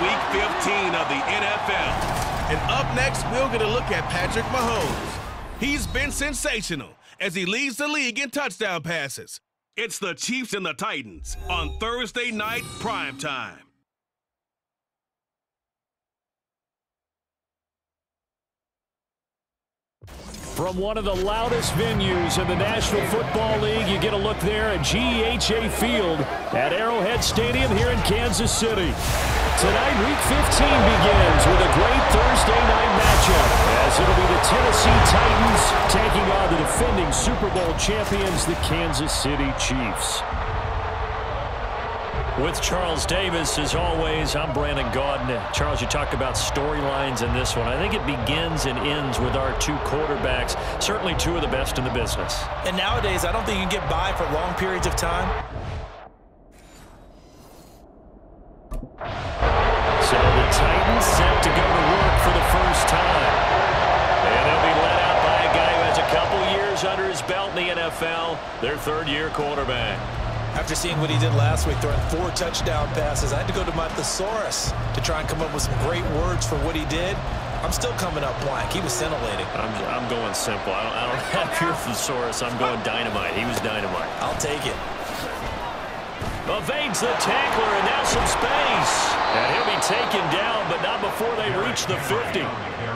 Week 15 of the NFL. And up next, we'll get a look at Patrick Mahomes. He's been sensational as he leads the league in touchdown passes. It's the Chiefs and the Titans on Thursday night prime time. From one of the loudest venues in the National Football League, you get a look there at GEHA Field at Arrowhead Stadium here in Kansas City. Tonight, Week 15 begins with a great Thursday night matchup as it'll be the Tennessee Titans taking on the defending Super Bowl champions, the Kansas City Chiefs. With Charles Davis, as always, I'm Brandon Gaudin. Charles, you talked about storylines in this one. I think it begins and ends with our two quarterbacks, certainly two of the best in the business. And nowadays, I don't think you can get by for long periods of time. So the Titans set to go to work for the first time. And they'll be led out by a guy who has a couple years under his belt in the NFL, their third-year quarterback. After seeing what he did last week, throwing four touchdown passes, I had to go to my thesaurus to try and come up with some great words for what he did. I'm still coming up blank. He was scintillating. I'm, I'm going simple. I don't, I don't have your thesaurus. I'm going dynamite. He was dynamite. I'll take it. Evades the tackler, and now some space. And he'll be taken down, but not before they reach the 50.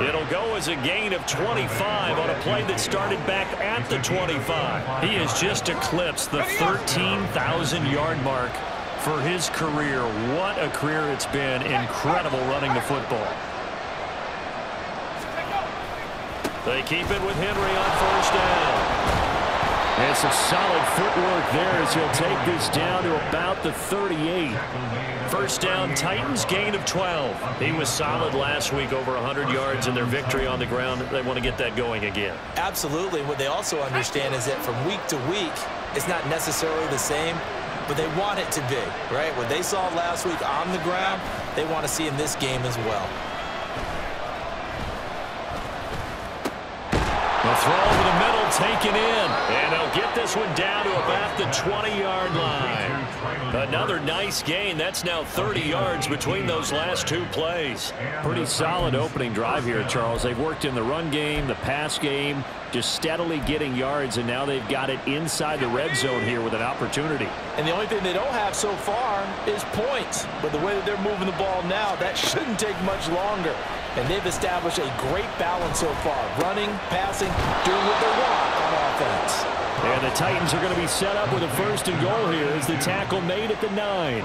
It'll go as a gain of 25 on a play that started back at the 25. He has just eclipsed the 13,000-yard mark for his career. What a career it's been. Incredible running the football. They keep it with Henry on first down. And some solid footwork there as he'll take this down to about the 38. First down, Titans, gain of 12. He was solid last week, over 100 yards in their victory on the ground. They want to get that going again. Absolutely. What they also understand is that from week to week, it's not necessarily the same, but they want it to be, right? What they saw last week on the ground, they want to see in this game as well. The throw over the middle taken in. And they'll get this one down to about the 20-yard line. Another nice gain. That's now 30 yards between those last two plays. Pretty solid opening drive here, Charles. They've worked in the run game, the pass game, just steadily getting yards, and now they've got it inside the red zone here with an opportunity. And the only thing they don't have so far is points. But the way that they're moving the ball now, that shouldn't take much longer. And they've established a great balance so far. Running, passing, doing what they want on offense. And the Titans are going to be set up with a first and goal here as the tackle made at the nine.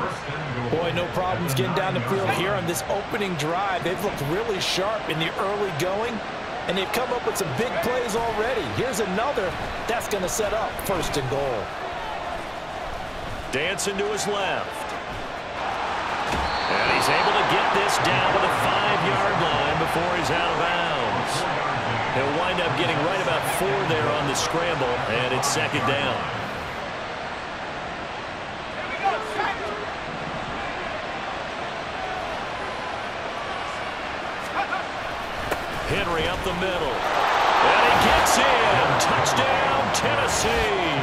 Boy, no problems getting down the field here on this opening drive. They've looked really sharp in the early going, and they've come up with some big plays already. Here's another that's going to set up first and goal. Dancing to his left. And he's able to get this down to the five-yard line before he's out of bounds. He'll wind up getting right about four there on the scramble, and it's second down. Henry up the middle. And he gets in. Touchdown, Tennessee.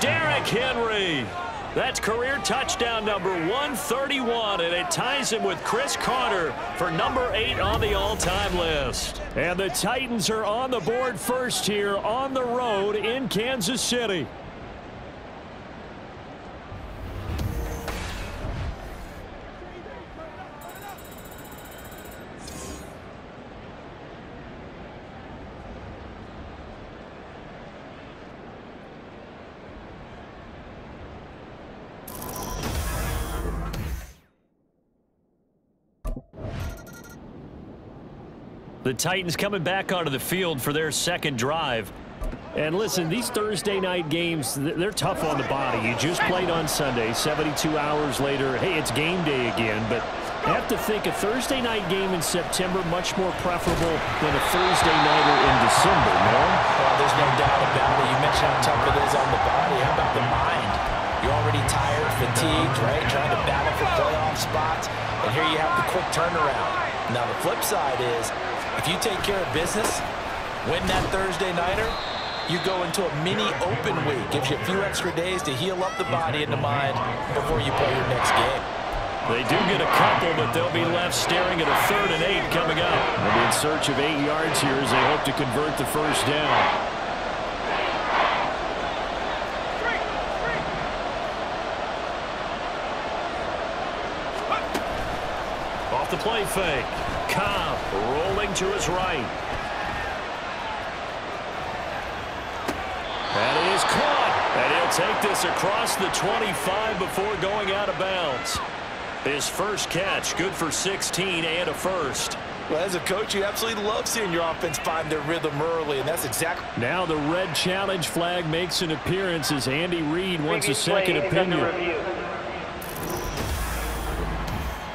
Derrick Henry. That's career touchdown number 131, and it ties him with Cris Carter for number eight on the all-time list. And the Titans are on the board first here on the road in Kansas City. The Titans coming back onto the field for their second drive. And listen, these Thursday night games, they're tough on the body. You just played on Sunday, 72 hours later. Hey, it's game day again, but I have to think a Thursday night game in September much more preferable than a Thursday nighter in December, no? Well, there's no doubt about it. You mentioned how tough it is on the body. How about the mind? You're already tired, fatigued, right? Trying to battle for playoff spots. And here you have the quick turnaround. Now, the flip side is if you take care of business, win that Thursday nighter, you go into a mini open week. Gives you a few extra days to heal up the body and the mind before you play your next game. They do get a couple, but they'll be left staring at a third and eight coming up. They'll be in search of eight yards here as they hope to convert the first down. Off the play fake. Cobb rolling to his right. That is caught. And he'll take this across the 25 before going out of bounds. His first catch, good for 16 and a first. Well, as a coach, you absolutely love seeing your offense find their rhythm early, and that's exactly... Now the red challenge flag makes an appearance as Andy Reid wants a second opinion.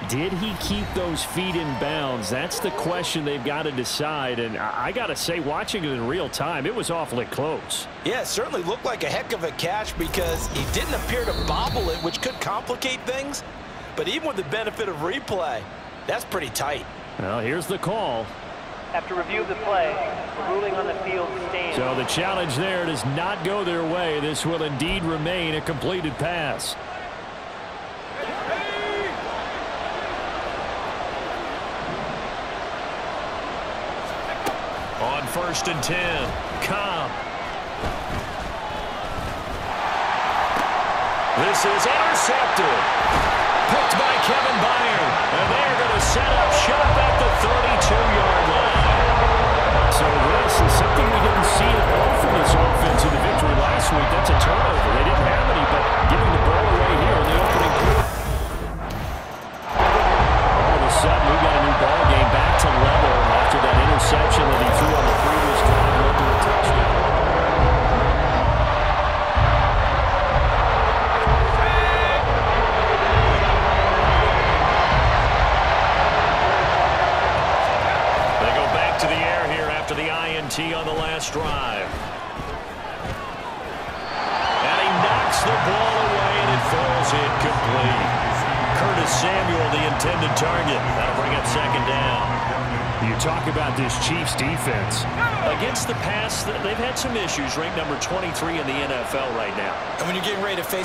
Did he keep those feet in bounds? That's the question they've got to decide. And I got to say, watching it in real time, it was awfully close. Yeah, it certainly looked like a heck of a catch because he didn't appear to bobble it, which could complicate things. But even with the benefit of replay, that's pretty tight. Well, here's the call. After review of the play, ruling on the field stands. So the challenge there does not go their way. This will indeed remain a completed pass. On first and 10, Cobb. This is intercepted. Picked by Kevin Byard. And they're going to set up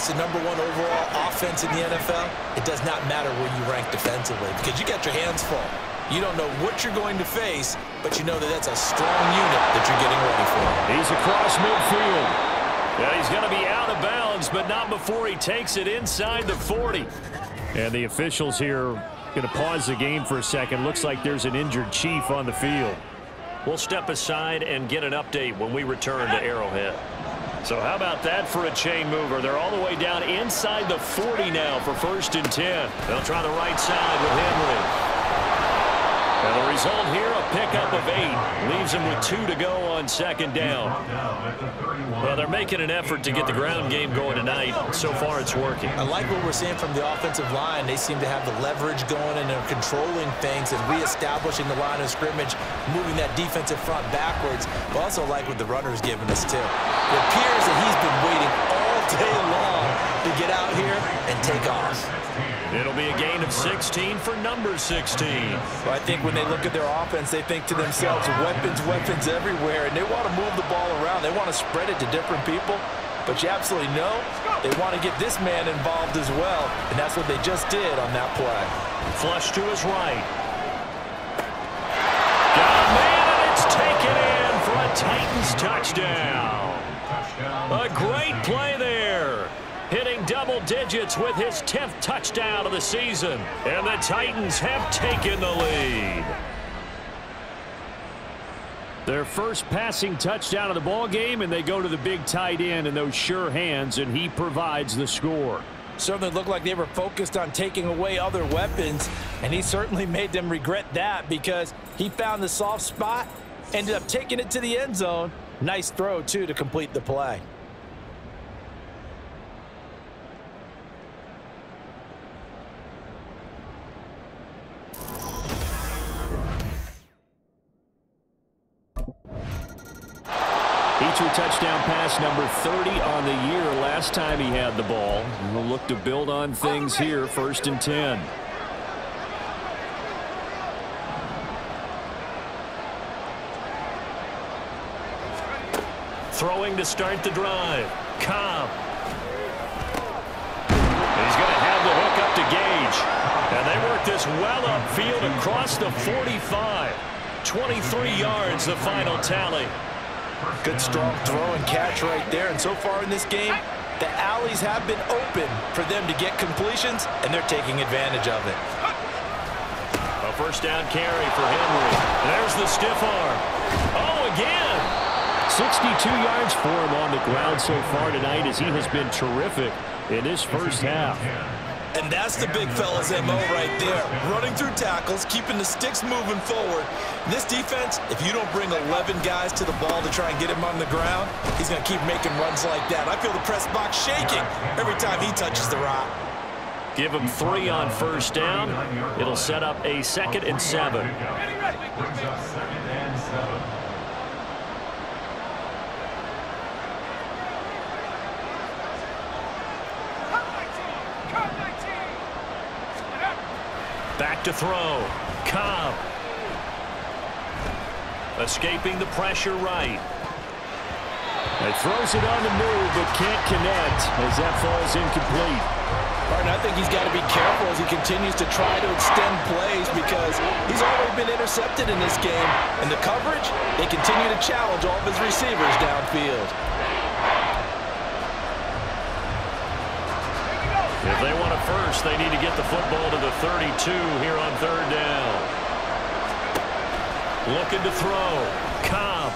face the number one overall offense in the NFL, it does not matter where you rank defensively because you got your hands full. You don't know what you're going to face, but you know that that's a strong unit that you're getting ready for. He's across midfield. Yeah, he's going to be out of bounds, but not before he takes it inside the 40. And the officials here going to pause the game for a second. Looks like there's an injured Chief on the field. We'll step aside and get an update when we return to Arrowhead. So how about that for a chain mover? They're all the way down inside the 40 now for first and 10. They'll try the right side with Henry. And the result here, a pickup of eight. Leaves them with two to go on second down. Well, they're making an effort to get the ground game going tonight. So far, it's working. I like what we're seeing from the offensive line. They seem to have the leverage going and they're controlling things and reestablishing the line of scrimmage, moving that defensive front backwards. But also like what the runner's giving us, too. It appears that he's been waiting all day long to get out here and take off. It'll be a gain of 16 for number 16. Well, I think when they look at their offense, they think to themselves, weapons, weapons everywhere, and they want to move the ball around. They want to spread it to different people, but you absolutely know they want to get this man involved as well, and that's what they just did on that play. Flush to his right. Got a man, and it's taken in for a Titans touchdown. A great play there. Double digits with his 10th touchdown of the season. And the Titans have taken the lead. Their first passing touchdown of the ball game, and they go to the big tight end in those sure hands, and he provides the score. Certainly looked like they were focused on taking away other weapons, and he certainly made them regret that because he found the soft spot, ended up taking it to the end zone. Nice throw, too, to complete the play. Touchdown pass number 30 on the year last time he had the ball. We'll look to build on things here, first and 10. Throwing to start the drive. Cobb. He's going to have the hook up to Gage. And they work this well upfield across the 45. 23 yards, the final tally. Good strong throw and catch right there. And so far in this game, the alleys have been open for them to get completions, and they're taking advantage of it. A first down carry for Henry. There's the stiff arm. Oh, again. 62 yards for him on the ground so far tonight as he has been terrific in this first half. And that's the big fella's MO right there. Running through tackles, keeping the sticks moving forward. This defense, if you don't bring 11 guys to the ball to try and get him on the ground, he's going to keep making runs like that. I feel the press box shaking every time he touches the rock. Give him three on first down. It'll set up a second and seven. Back to throw. Cobb. Escaping the pressure right. It throws it on the move, but can't connect as that falls incomplete. Martin, I think he's got to be careful as he continues to try to extend plays because he's already been intercepted in this game. And the coverage, they continue to challenge all of his receivers downfield. First, they need to get the football to the 32 here on third down. Looking to throw. Cobb.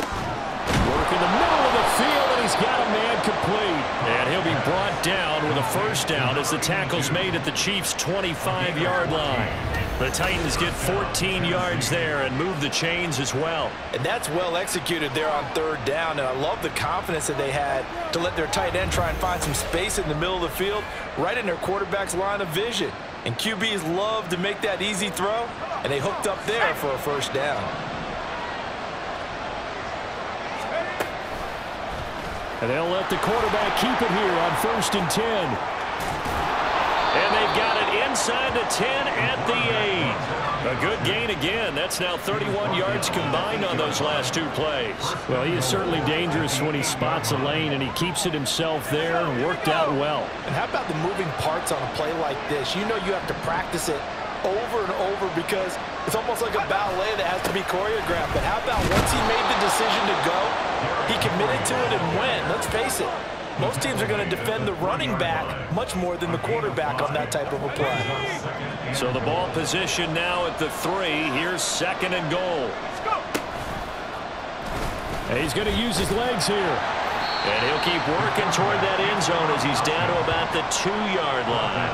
Work in the middle of the field, and he's got a man complete. And he'll be brought down with a first down as the tackle's made at the Chiefs' 25-yard line. The Titans get 14 yards there and move the chains as well. And that's well executed there on third down. And I love the confidence that they had to let their tight end try and find some space in the middle of the field, right in their quarterback's line of vision. And QBs love to make that easy throw, and they hooked up there for a first down. And they'll let the quarterback keep it here on first and 10. Inside the 10 at the 8. A good gain again. That's now 31 yards combined on those last two plays. Well, he is certainly dangerous when he spots a lane, and he keeps it himself there and worked out well. And how about the moving parts on a play like this? You know you have to practice it over and over because it's almost like a ballet that has to be choreographed. But how about once he made the decision to go, he committed to it and went. Let's face it, most teams are going to defend the running back much more than the quarterback on that type of a play. So the ball position now at the three. Here's second and goal. And he's going to use his legs here. And he'll keep working toward that end zone as he's down to about the two-yard line.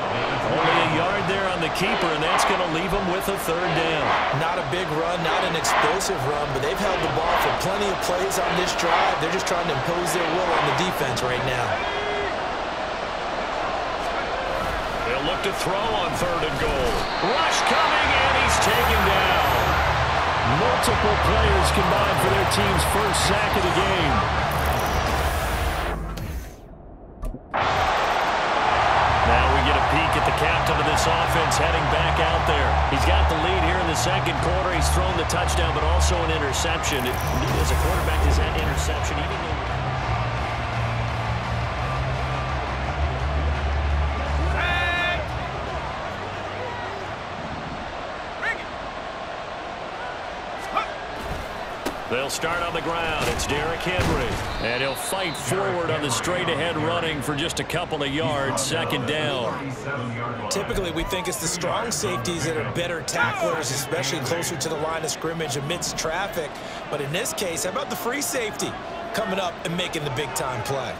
Only a yard there on the keeper, and that's going to leave him with a third down. Not a big run, not an explosive run, but they've held the ball for plenty of plays on this drive. They're just trying to impose their will on the defense right now. They'll look to throw on third and goal. Rush coming, and he's taken down. Multiple players combined for their team's first sack of the game. The second quarter. He's thrown the touchdown, but also an interception. As a quarterback, does that interception, even though They'll start on the ground. It's Derrick Henry. And he'll fight forward on the straight-ahead running for just a couple of yards. Second down. Typically, we think it's the strong safeties that are better tacklers, especially closer to the line of scrimmage amidst traffic. But in this case, how about the free safety coming up and making the big-time play?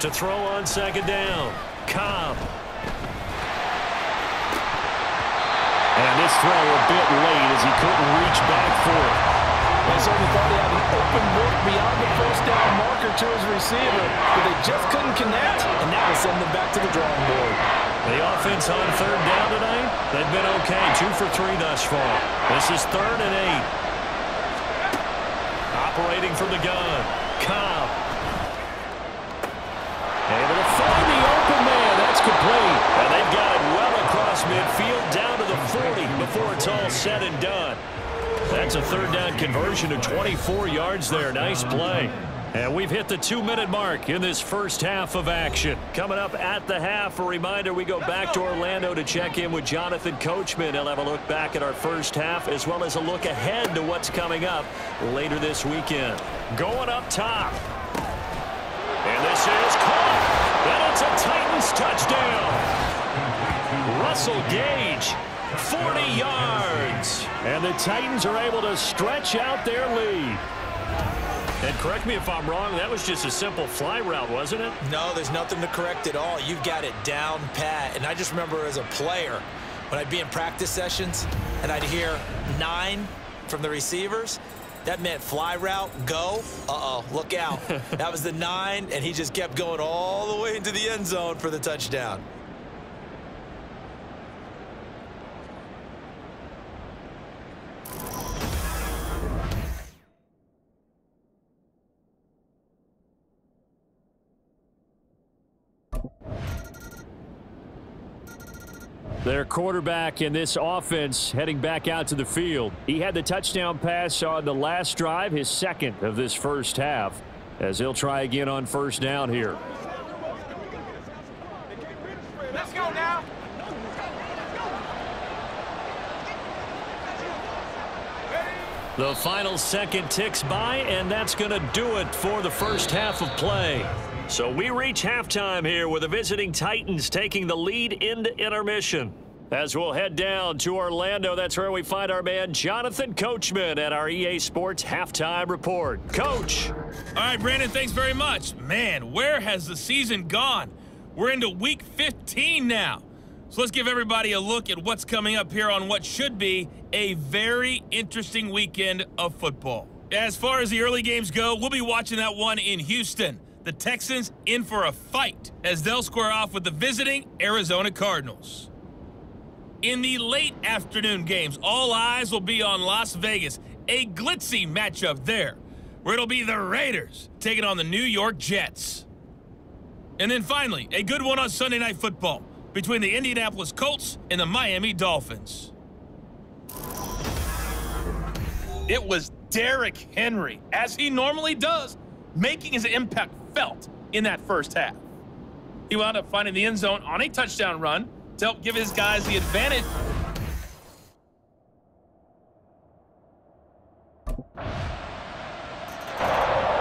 To throw on second down. Cobb. And this throw a bit late as he couldn't reach back for it. They certainly thought he had an open look beyond the first down marker to his receiver, but they just couldn't connect, and that will send them back to the drawing board. The offense on third down tonight, they've been okay. Two for three thus far. This is third and eight. Operating from the gun. Cobb. Able to find the open man. That's complete. And they've got it well across midfield down 40 before it's all said and done. That's a third down conversion of 24 yards there. Nice play. And we've hit the two-minute mark in this first half of action. Coming up at the half, a reminder, we go back to Orlando to check in with Jonathan Coachman. He'll have a look back at our first half as well as a look ahead to what's coming up later this weekend. Going up top. And this is caught. And it's a Titans touchdown. Russell Gage, 40 yards. And the Titans are able to stretch out their lead. And correct me if I'm wrong, that was just a simple fly route, wasn't it? No, there's nothing to correct at all. You've got it down pat. And I just remember as a player, when I'd be in practice sessions and I'd hear nine from the receivers, that meant fly route, go. Uh-oh, look out. that was the nine, and he just kept going all the way into the end zone for the touchdown. Their quarterback in this offense heading back out to the field. He had the touchdown pass on the last drive, his second of this first half, as he'll try again on first down here. Let's go now. The final second ticks by, and that's going to do it for the first half of play. So we reach halftime here with the visiting Titans taking the lead into intermission. As we'll head down to Orlando, that's where we find our man Jonathan Coachman at our EA Sports Halftime Report. Coach. All right, Brandon, thanks very much. Man, where has the season gone? We're into week 15 now. So let's give everybody a look at what's coming up here on what should be a very interesting weekend of football. As far as the early games go, we'll be watching that one in Houston. The Texans in for a fight as they'll square off with the visiting Arizona Cardinals. In the late afternoon games, all eyes will be on Las Vegas, a glitzy matchup there, where it'll be the Raiders taking on the New York Jets. And then finally, a good one on Sunday Night Football between the Indianapolis Colts and the Miami Dolphins. It was Derrick Henry, as he normally does, making his impact felt in that first half. He wound up finding the end zone on a touchdown run to help give his guys the advantage.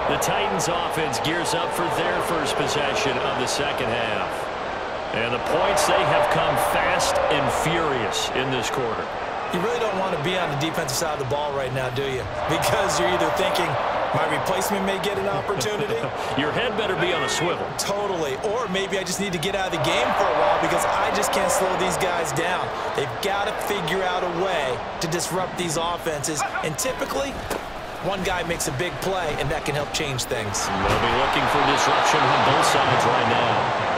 The Titans offense gears up for their first possession of the second half. And the points, they have come fast and furious in this quarter. You really don't want to be on the defensive side of the ball right now, do you? Because you're either thinking, my replacement may get an opportunity. Your head better be on a swivel. Totally. Or maybe I just need to get out of the game for a while because I just can't slow these guys down. They've got to figure out a way to disrupt these offenses. And typically, one guy makes a big play, and that can help change things. They'll be looking for disruption on both sides right now.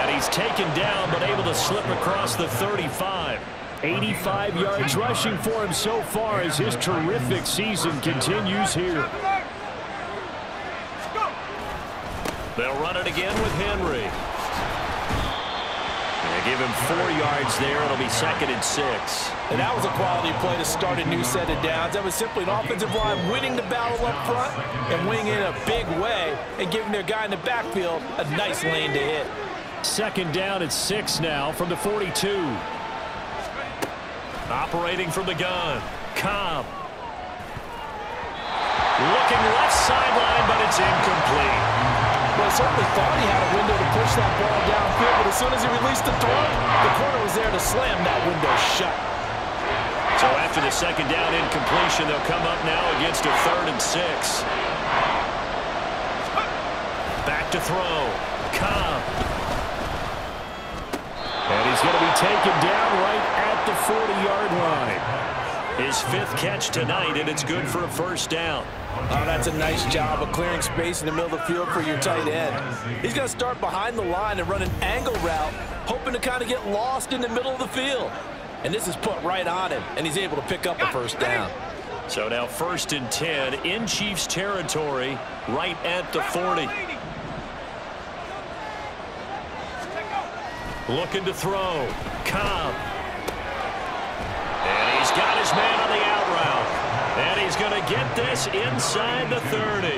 And he's taken down, but able to slip across the 35. 85 yards rushing for him so far as his terrific season continues here. They'll run it again with Henry. They give him four yards there. It'll be second and six. And that was a quality play to start a new set of downs. That was simply an offensive line winning the battle up front and winning in a big way and giving their guy in the backfield a nice lane to hit. Second down at six now from the 42. Operating from the gun. Cobb. Looking left sideline, but it's incomplete. Well, certainly thought he had a window to push that ball downfield, but as soon as he released the throw, the corner was there to slam that window shut. So after the second down incompletion, they'll come up now against a third and six. Back to throw. Cobb. And he's going to be taken down right at the 40-yard line. His fifth catch tonight, and it's good for a first down. Oh, that's a nice job of clearing space in the middle of the field for your tight end. He's going to start behind the line and run an angle route, hoping to kind of get lost in the middle of the field. And this is put right on him, and he's able to pick up a first down. So now first and 10 in Chiefs territory, right at the 40. Looking to throw. Cobb. Going to get this inside the 30.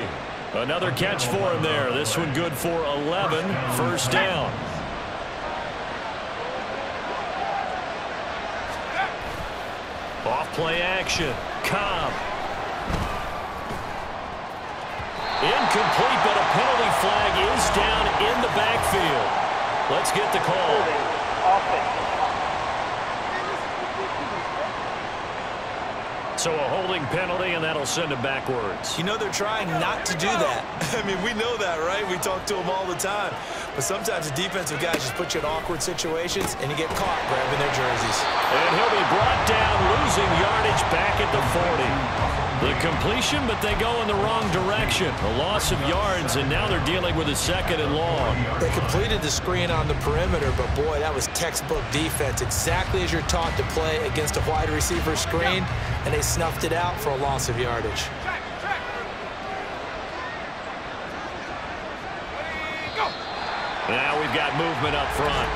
Another catch for him there. This one good for 11. First down. Off play action. Cobb. Incomplete, but a penalty flag is down in the backfield. Let's get the call. Offense. So a holding penalty, and that'll send him backwards. You know they're trying not to do that. I mean, we know that, right? We talk to them all the time. But sometimes the defensive guys just put you in awkward situations, and you get caught grabbing their jerseys. And he'll be brought down, losing yardage back at the 40. The completion, but they go in the wrong direction. A loss of yards, and now they're dealing with a second and long. They completed the screen on the perimeter, but boy, that was textbook defense. Exactly as you're taught to play against a wide receiver screen, and they snuffed it out for a loss of yardage. Now we've got movement up front.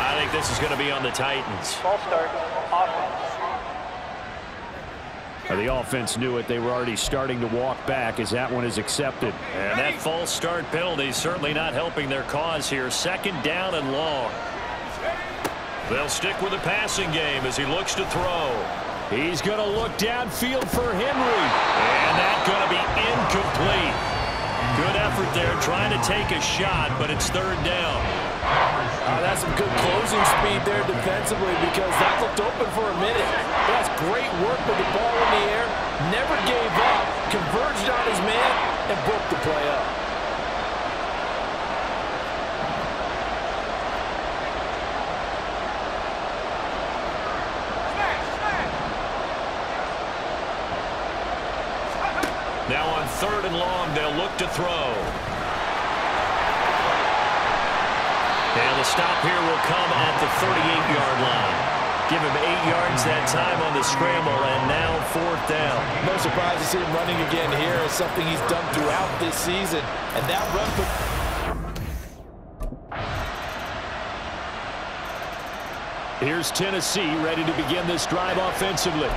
I think this is going to be on the Titans. False start. The offense knew it. They were already starting to walk back as that one is accepted. And that false start penalty certainly not helping their cause here. Second down and long. They'll stick with the passing game as he looks to throw. He's going to look downfield for Henry. And that's going to be incomplete. Good effort there trying to take a shot, but it's third down. Uh, that's some good closing speed there defensively because that looked open for a minute. That's great work with the ball in the air. Never gave up. Converged on his man and broke the play up. Now on third and long, they'll look to throw. The stop here will come at the 38-yard line. Give him eight yards that time on the scramble, and now fourth down. No surprise to see him running again here. It's something he's done throughout this season. And that run Here's Tennessee ready to begin this drive offensively.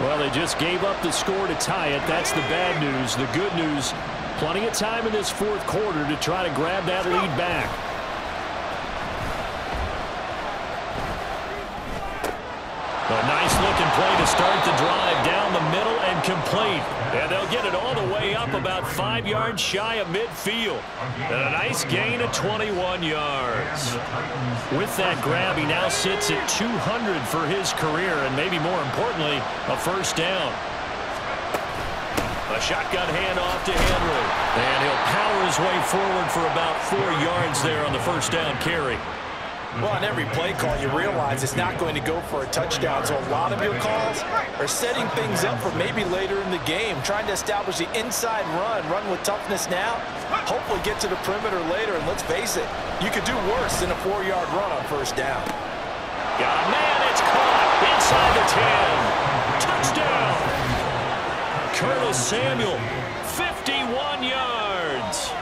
Well, they just gave up the score to tie it. That's the bad news. The good news, plenty of time in this fourth quarter to try to grab that lead back. Play to start the drive down the middle and complete. And they'll get it all the way up about five yards shy of midfield. And a nice gain of 21 yards. With that grab, he now sits at 200 for his career and maybe more importantly, a first down. A shotgun handoff to Henry. And he'll power his way forward for about four yards there on the first down carry. Well, on every play call, you realize it's not going to go for a touchdown. So a lot of your calls are setting things up for maybe later in the game, trying to establish the inside run, run with toughness now, hopefully get to the perimeter later. And let's face it, you could do worse than a four-yard run on first down. Got a man, it's caught inside the 10. Touchdown. Curtis Samuel, 51 yards.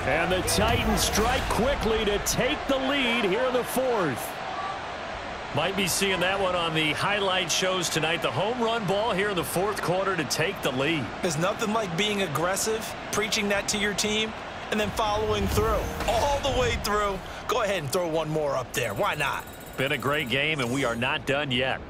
And the Titans strike quickly to take the lead here in the fourth. Might be seeing that one on the highlight shows tonight. The home run ball here in the fourth quarter to take the lead. There's nothing like being aggressive, preaching that to your team, and then following through all the way through. Go ahead and throw one more up there. Why not? Been a great game, and we are not done yet.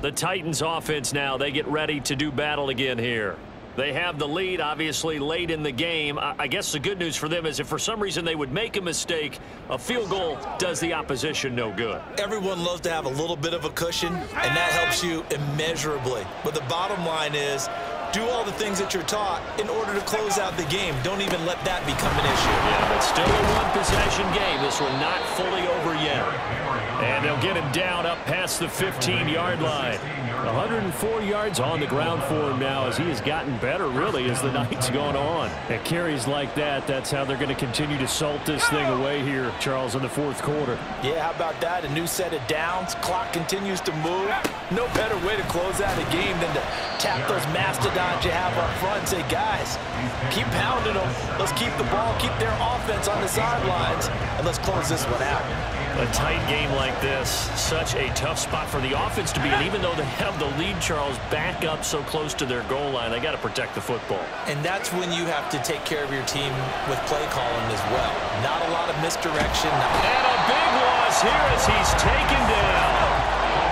The Titans offense now, they get ready to do battle again here. They have the lead, obviously, late in the game. I guess the good news for them is if for some reason they would make a mistake, a field goal does the opposition no good. Everyone loves to have a little bit of a cushion, and that helps you immeasurably. But the bottom line is, do all the things that you're taught in order to close out the game. Don't even let that become an issue. Yeah, but still a one-possession game. This one not fully over yet. And they'll get him down up past the 15-yard line. 104 yards on the ground for him now as he has gotten better, really, as the night's gone on. At carries like that, that's how they're going to continue to salt this thing away here, Charles, in the fourth quarter. Yeah, how about that? A new set of downs. Clock continues to move. No better way to close out a game than to tap those mastodons you have up front and say, guys, keep pounding them. Let's keep the ball, keep their offense on the sidelines, and let's close this one out. A tight game like this, such a tough spot for the offense to be in. Even though they have the lead, Charles, back up so close to their goal line, they got to protect the football. And that's when you have to take care of your team with play calling as well. Not a lot of misdirection. And a big loss here as he's taken down.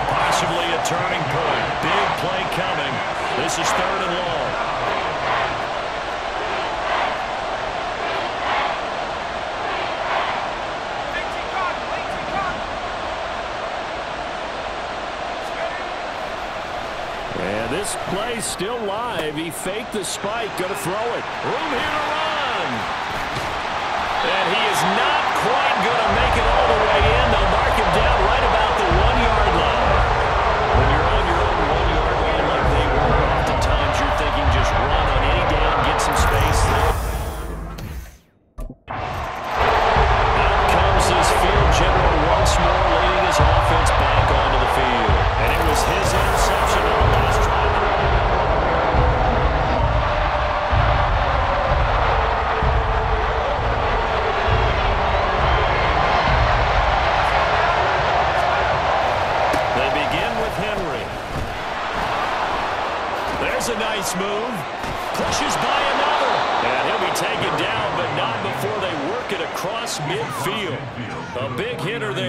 Possibly a turning point. Big play coming. This is third and long. And this play still live. He faked the spike. Going to throw it. Room here to run. And he is not quite going to make it all the way in.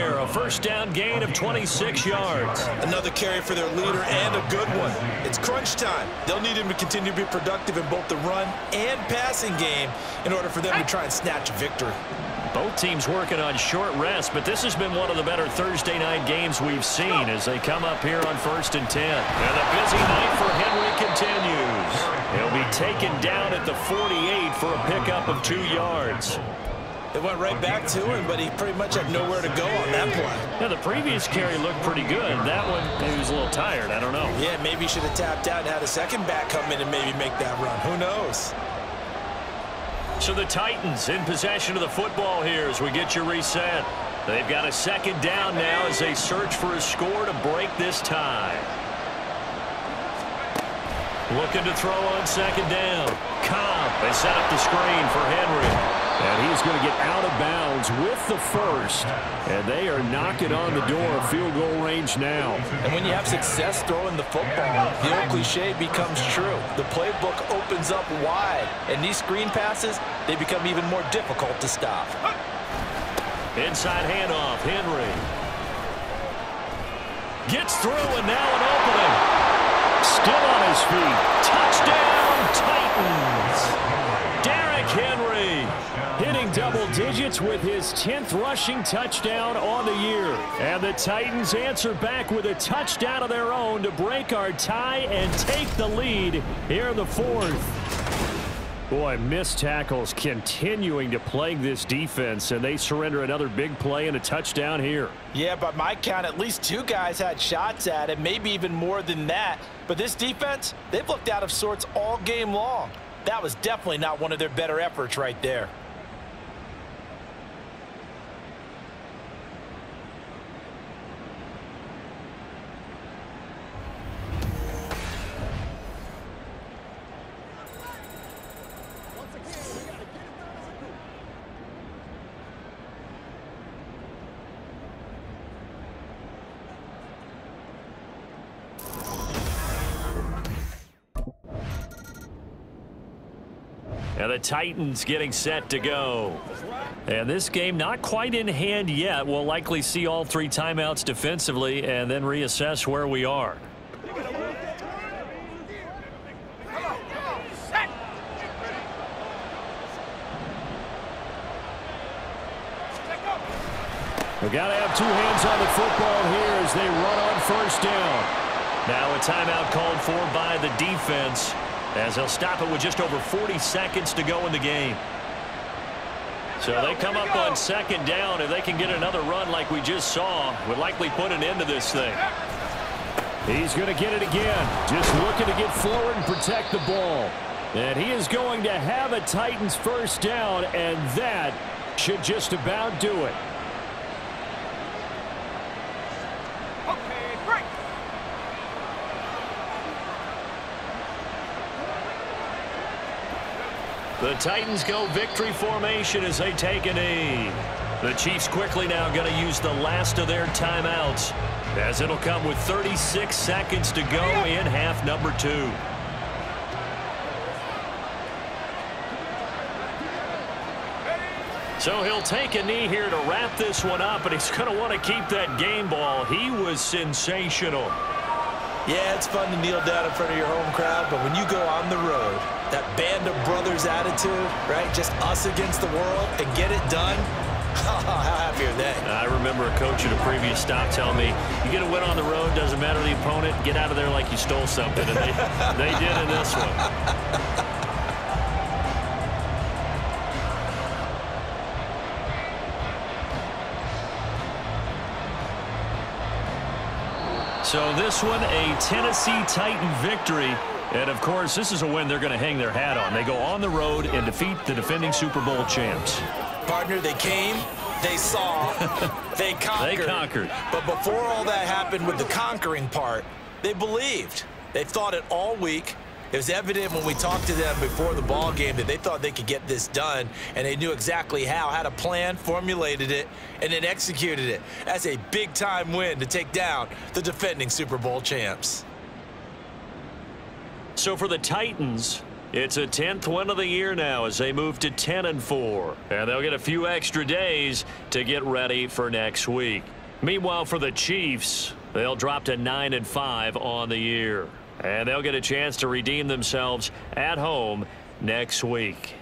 There. A first down gain of 26 yards. Another carry for their leader and a good one. It's crunch time. They'll need him to continue to be productive in both the run and passing game in order for them to try and snatch victory. Both teams working on short rest, but this has been one of the better Thursday night games we've seen as they come up here on first and 10. And the busy night for Henry continues. He'll be taken down at the 48 for a pickup of two yards. It went right back to him, but he pretty much had nowhere to go on that play. Yeah, the previous carry looked pretty good. That one, maybe he was a little tired. I don't know. Yeah, maybe he should have tapped out and had a second back come in and maybe make that run. Who knows? So the Titans in possession of the football here as we get you reset. They've got a second down now as they search for a score to break this tie. Looking to throw on second down. Cobb. They set up the screen for Henry. And he's going to get out of bounds with the first. And they are knocking on the door of field goal range now. And when you have success throwing the football, the old cliche becomes true. The playbook opens up wide, and these screen passes, they become even more difficult to stop. Inside handoff, Henry. Gets through, and now an opening. Still on his feet. Touchdown, Titans. Derrick Henry double digits with his 10th rushing touchdown on the year. And the Titans answer back with a touchdown of their own to break our tie and take the lead here in the fourth. Boy, missed tackles continuing to plague this defense, and they surrender another big play and a touchdown here. Yeah, by my count, at least two guys had shots at it, maybe even more than that. But this defense, they've looked out of sorts all game long. That was definitely not one of their better efforts right there. And the Titans getting set to go. And this game not quite in hand yet. We'll likely see all three timeouts defensively and then reassess where we are. We got to have two hands on the football here as they run on first down. Now a timeout called for by the defense as they'll stop it with just over 40 seconds to go in the game. So they come up on second down. If they can get another run like we just saw, would likely put an end to this thing. He's going to get it again. Just looking to get forward and protect the ball. And he is going to have a Titans first down, and that should just about do it. The Titans go victory formation as they take a knee. The Chiefs quickly now going to use the last of their timeouts as it'll come with 36 seconds to go in half number two. So he'll take a knee here to wrap this one up, and he's going to want to keep that game ball. He was sensational. Yeah, it's fun to kneel down in front of your home crowd, but when you go on the road, that band of brothers attitude, right? Just us against the world and get it done. How happy are they? I remember a coach at a previous stop telling me, you get a win on the road, doesn't matter the opponent, get out of there like you stole something. And they, they did in this one. So this one, a Tennessee Titan victory. And, of course, this is a win they're going to hang their hat on. They go on the road and defeat the defending Super Bowl champs. Partner, they came, they saw, they conquered. they conquered. But before all that happened with the conquering part, they believed. They thought it all week. It was evident when we talked to them before the ball game that they thought they could get this done, and they knew exactly how, had a plan, formulated it, and then executed it. That's a big-time win to take down the defending Super Bowl champs. So for the Titans, it's a 10th win of the year now as they move to 10 and 4. And they'll get a few extra days to get ready for next week. Meanwhile, for the Chiefs, they'll drop to 9 and 5 on the year. And they'll get a chance to redeem themselves at home next week.